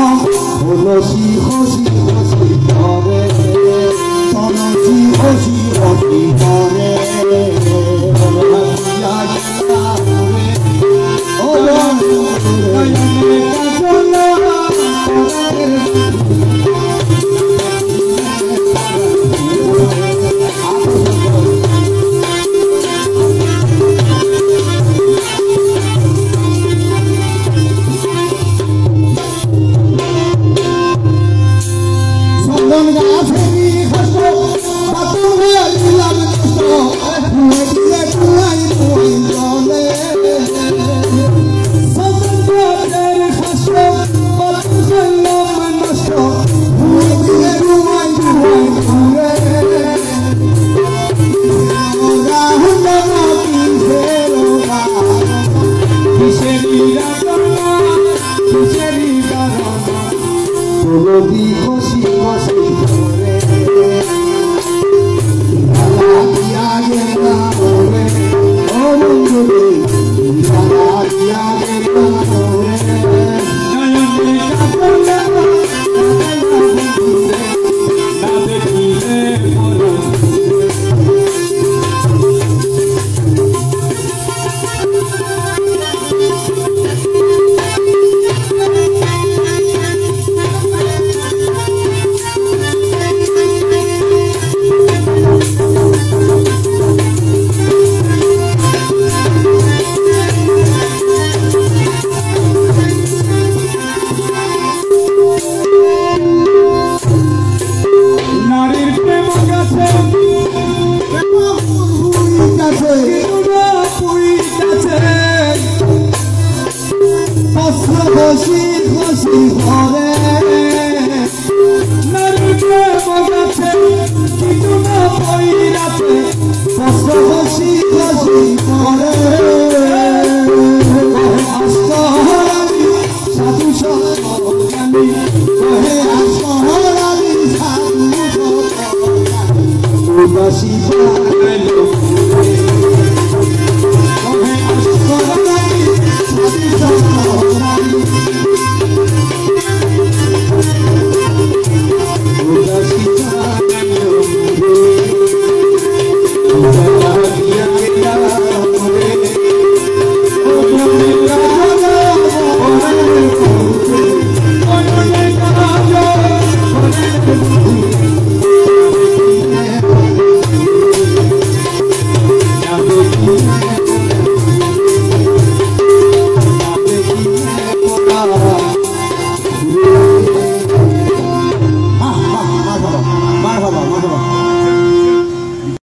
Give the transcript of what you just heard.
悲しい星 ঘষি ঘষি ঘরে। নারীকে বজাছে কিছু না পইরাছে কষ্ট ঘষি ঘষি ঘরে। সাধু সঙ্গে উদাসী